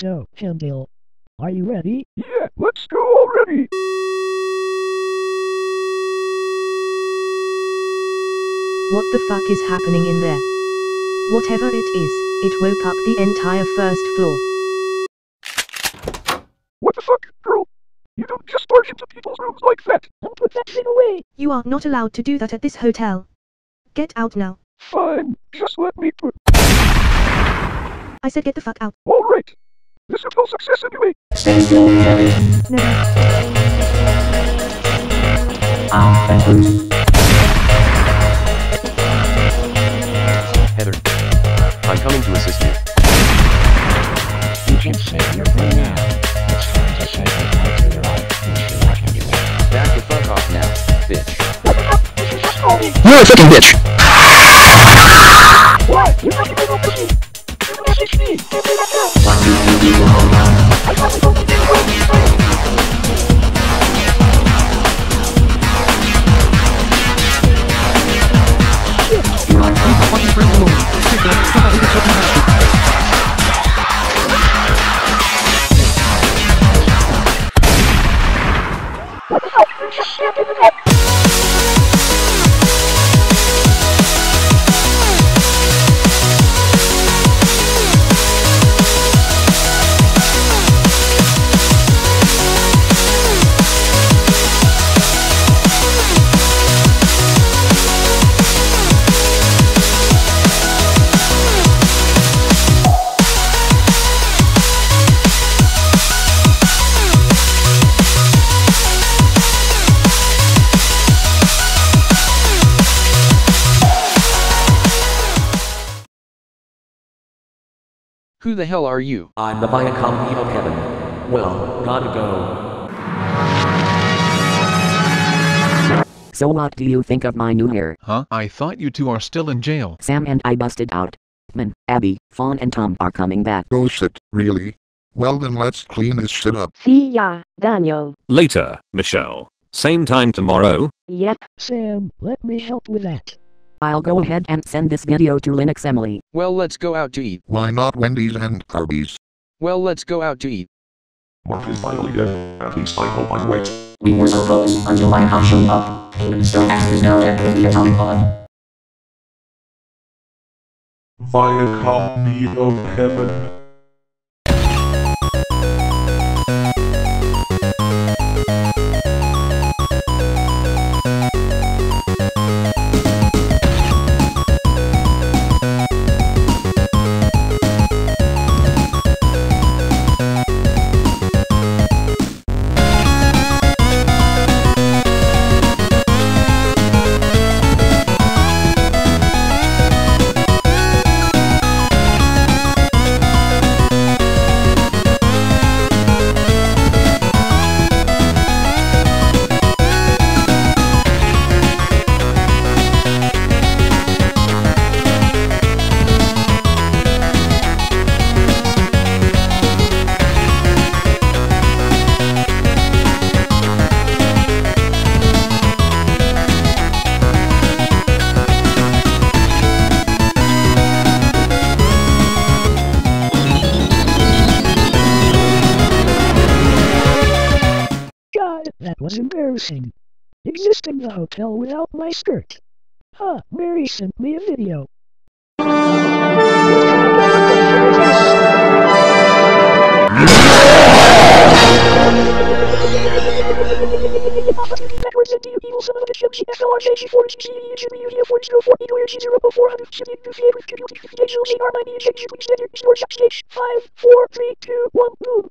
Handale. Are you ready? Yeah, let's go already. What the fuck is happening in there? Whatever it is, it woke up the entire first floor. What the fuck, girl? You don't just barge into people's rooms like that. And put that thing away. You are not allowed to do that at this hotel. Get out now. Fine, just let me put. I said get the fuck out. Alright. This is a success anyway. Stay still, Harry. Never. Ow, that hurts. Heather. I'm coming to assist you. You can save your brain now. It's time to say goodbye to your life. Wish you luck anyway. Back the fuck off now, bitch. You're a fucking bitch. you. Who the hell are you? I'm the Viacom of Heaven. Well, gotta go. So what do you think of my new hair? Huh? I thought you two are still in jail. Sam and I busted out. Man, Abby, Fawn and Tom are coming back. Oh shit, really? Well then let's clean this shit up. See ya, Daniel. Later, Michelle. Same time tomorrow. Yep. Sam, let me help with that. I'll go ahead and send this video to Linux Emily. Well, let's go out to eat. Why not Wendy's and Arby's? Well, let's go out to eat. Mark is finally dead. At least I hope I'm right. We were so close until Viacom showed up. Stone Axe is now dead with the atomic pod. Viacom of Heaven. Was embarrassing. Existing the hotel without my skirt. Huh, Mary sent me a video. Backwards into you evil son of a bitch, MC, FLRJ, G4, GC, HB, UDF, 404, E2, G0, 400, CD, 58, 58, 58, 58, 90, H, H, Standard, Store, Shop, Stage, 5, 4, 3, 2, 1, boom.